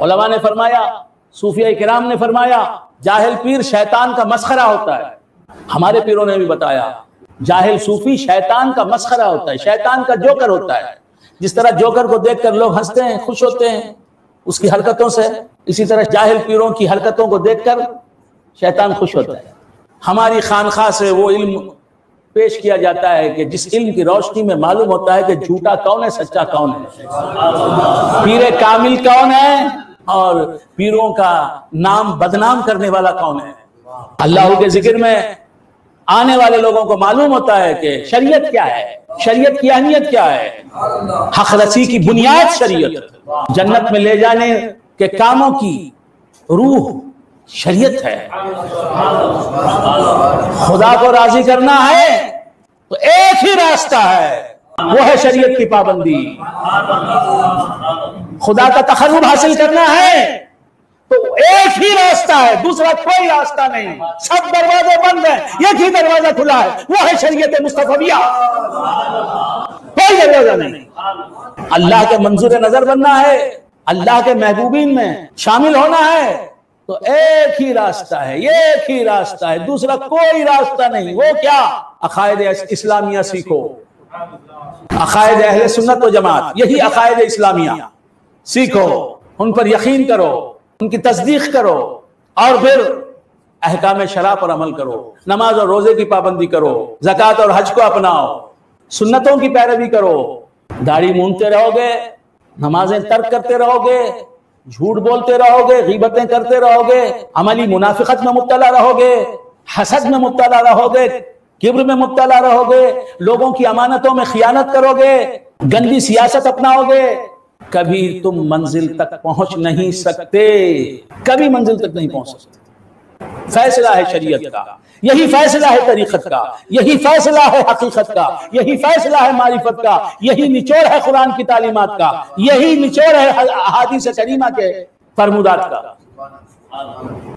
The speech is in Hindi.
उलमा ने फरमाया, सूफिया कराम ने फरमाया, जाहिल पीर शैतान का मस्खरा होता है। हमारे पीरों ने भी बताया, जाहिल सूफी शैतान का मस्खरा होता है, शैतान का जोकर होता है। जिस तरह जोकर को देखकर लोग हँसते हैं, खुश होते हैं, उसकी हरकतों से, इसी तरह जाहिल पीरों की हरकतों को देखकर शैतान खुश होता है। हमारी खानखा से वो इल्म पेश किया जाता है कि जिस इल्म की रोशनी में मालूम होता है कि झूठा कौन है, सच्चा कौन है। पीर कामिल कौन है? और पीरों का नाम बदनाम करने वाला कौन है? अल्लाह के ज़िक्र में आने वाले लोगों को मालूम होता है कि शरीयत क्या है? शरीयत की अहमियत क्या है? हक रसी की बुनियाद शरीयत। जन्नत में ले जाने के कामों की रूह शरीयत है। खुदा को राज़ी करना है तो एक ही रास्ता है। वो है शरीयत की पाबंदी। खुदा का तखरुब हासिल करना है तो एक ही रास्ता है, दूसरा कोई रास्ता नहीं। सब दरवाजे बंद हैं, एक ही दरवाज़ा खुला है वो है शरीयत मुस्तफिया कोई दरवाज़ा नहीं। अल्लाह के मंजूर नज़र बनना है, अल्लाह के महबूबीन में शामिल होना है तो एक ही रास्ता है, एक ही रास्ता है, दूसरा कोई रास्ता नहीं। वो क्या? अकायद इस्लामिया सीखो। अकायद अहल सुन्नत व जमात, यही अकायद इस्लामिया। सीखो, उन पर यकीन करो, उनकी तस्दीक करो, और फिर अहकाम शराब पर अमल करो, नमाज़ और रोज़े की पाबंदी करो, जक़ात और हज को अपनाओ, सुन्नतों की पैरवी करो, दाढ़ी मूंदते रहोगे, नमाजें तर्क करते रहोगे, झूठ बोलते रहोगे, गीबतें करते रहोगे, अमली मुनाफिकत में मुबतला रहोगे, हसद में मुबतला रहोगे किब्र में मुबतला रहोगे, लोगों की अमानतों में खियानत करोगे, गंदी सियासत अपनाओगे, कभी तुम मंजिल तक पहुँच नहीं सकते। कभी मंजिल तक नहीं पहुँच सकते। फैसला है शरीयत का, यही फैसला है तरीकत का, यही फैसला है हकीकत का, यही फैसला है मारिफत का, यही निचोड़ है कुरान की तालीमत का, यही निचोड़ है हादिस करीमा के फरमुदात का।